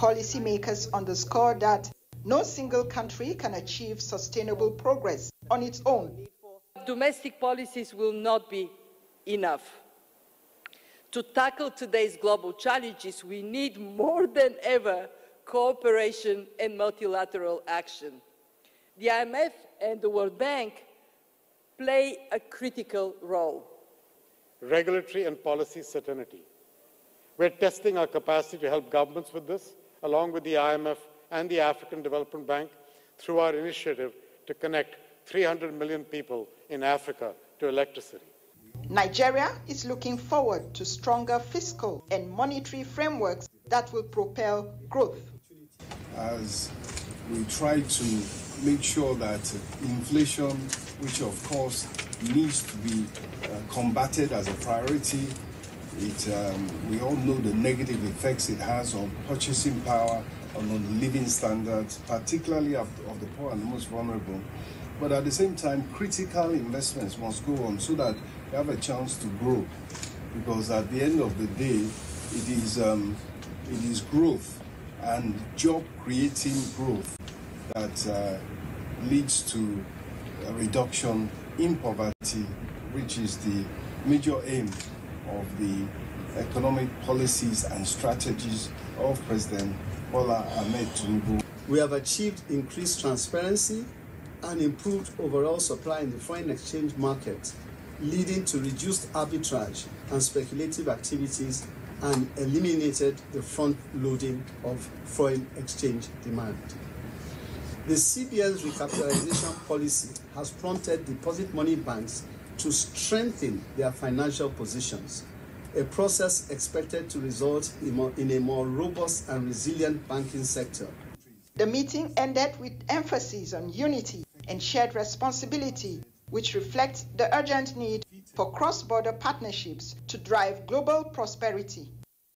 Policymakers underscore that no single country can achieve sustainable progress on its own. Domestic policies will not be enough. To tackle today's global challenges, we need more than ever cooperation and multilateral action. The IMF and the World Bank play a critical role. Regulatory and policy certainty. We're testing our capacity to help governments with this, along with the IMF and the African Development Bank, through our initiative to connect 300 million people in Africa to electricity. Nigeria is looking forward to stronger fiscal and monetary frameworks that will propel growth. As we try to make sure that inflation, which of course needs to be uh, combated as a priority, it, um, we all know the negative effects it has on purchasing power and on living standards, particularly of, of the poor and the most vulnerable. But at the same time, critical investments must go on so that we have a chance to grow. Because at the end of the day, it is, um, it is growth and job creating growth that uh, leads to a reduction in poverty, which is the major aim of the economic policies and strategies of President Bola Ahmed Tinubu. We have achieved increased transparency and improved overall supply in the foreign exchange market, leading to reduced arbitrage and speculative activities and eliminated the front loading of foreign exchange demand. The CBN's recapitalization policy has prompted deposit money banks to strengthen their financial positions, a process expected to result in, more, in a more robust and resilient banking sector. The meeting ended with emphasis on unity and shared responsibility, which reflects the urgent need for cross-border partnerships to drive global prosperity.